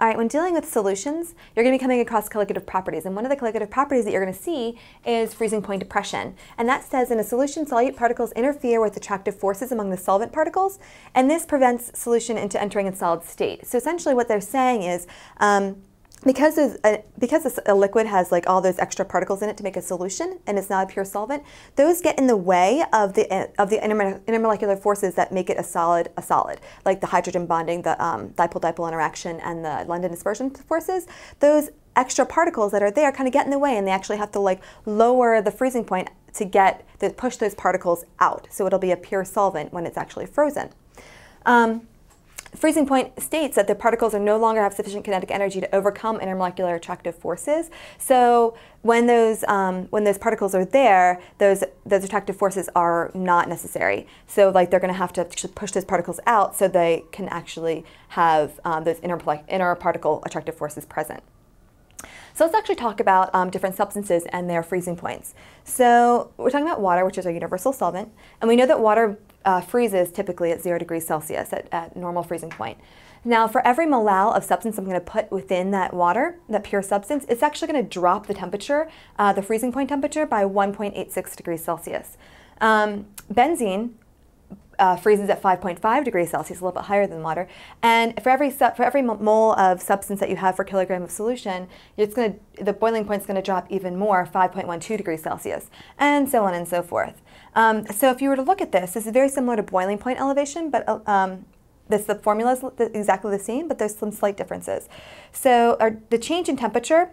All right, when dealing with solutions, you're going to be coming across colligative properties. And one of the colligative properties that you're going to see is freezing point depression. And that says in a solution, solute particles interfere with attractive forces among the solvent particles, and this prevents solution into entering a solid state. So essentially what they're saying is, um, because a, because a liquid has like all those extra particles in it to make a solution and it's not a pure solvent, those get in the way of the of the intermolecular forces that make it a solid a solid, like the hydrogen bonding, the um, dipole-dipole interaction, and the London dispersion forces. Those extra particles that are there kind of get in the way, and they actually have to like lower the freezing point to get to push those particles out. So it'll be a pure solvent when it's actually frozen. Um, freezing point states that the particles are no longer have sufficient kinetic energy to overcome intermolecular attractive forces. So when those um, when those particles are there, those those attractive forces are not necessary. So like they're going to have to push those particles out so they can actually have um, those inner particle attractive forces present. So let's actually talk about um, different substances and their freezing points. So we're talking about water, which is our universal solvent, and we know that water uh, freezes typically at zero degrees Celsius at, at normal freezing point. Now, for every molal of substance I'm going to put within that water, that pure substance, it's actually going to drop the temperature, uh, the freezing point temperature, by 1.86 degrees Celsius. Um, benzene uh, freezes at 5.5 degrees Celsius, a little bit higher than water. And for every for every mole of substance that you have for kilogram of solution, it's going to the boiling point is going to drop even more, 5.12 degrees Celsius, and so on and so forth. Um, so if you were to look at this, this is very similar to boiling point elevation, but uh, um, this, the formula is exactly the same, but there's some slight differences. So our, the change in temperature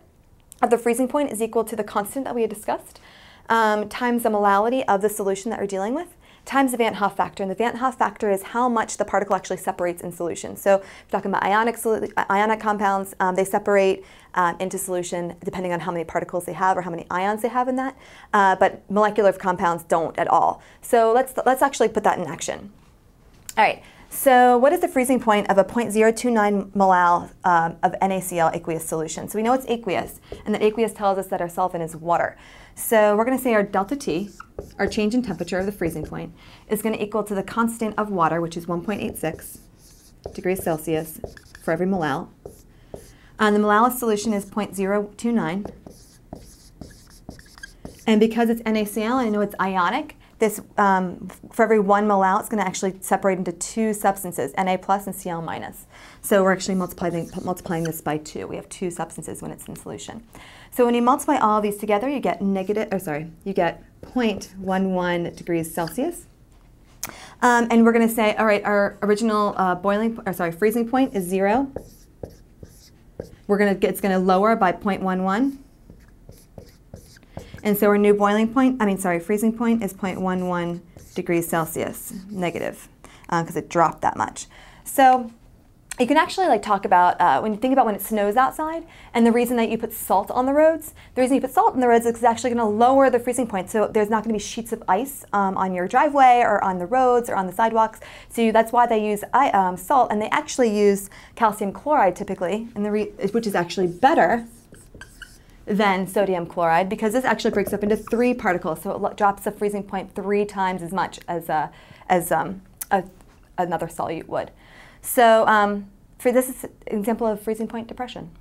of the freezing point is equal to the constant that we had discussed um, times the molality of the solution that we're dealing with times the Van't Hoff factor. And the Van't Hoff factor is how much the particle actually separates in solution. So if you're talking about ionic, ionic compounds, um, they separate um, into solution depending on how many particles they have or how many ions they have in that. Uh, but molecular compounds don't at all. So let's, let's actually put that in action. All right. So what is the freezing point of a 0.029 molal um, of NaCl aqueous solution? So we know it's aqueous, and that aqueous tells us that our solvent is water. So we're going to say our delta T, our change in temperature of the freezing point, is going to equal to the constant of water, which is 1.86 degrees Celsius for every molal. And the molal solution is 0.029. And because it's NaCl, I know it's ionic, this, um, for every one molal, it's going to actually separate into two substances, Na plus and Cl minus. So we're actually multiplying, multiplying this by two. We have two substances when it's in solution. So when you multiply all these together, you get negative, oh sorry, you get 0.11 degrees Celsius. Um, and we're going to say, all right, our original uh, boiling, or sorry, freezing point is zero. We're going to it's going to lower by 0.11. And so our new boiling point, I mean, sorry, freezing point is 0.11 degrees Celsius, negative, because uh, it dropped that much. So you can actually like talk about uh, when you think about when it snows outside and the reason that you put salt on the roads the reason you put salt on the roads is it's actually going to lower the freezing point so there's not going to be sheets of ice um, on your driveway or on the roads or on the sidewalks so you, that's why they use um, salt and they actually use calcium chloride typically and the which is actually better than sodium chloride because this actually breaks up into three particles so it drops the freezing point three times as much as, uh, as um, a, another solute would so um, for this is an example of freezing point depression.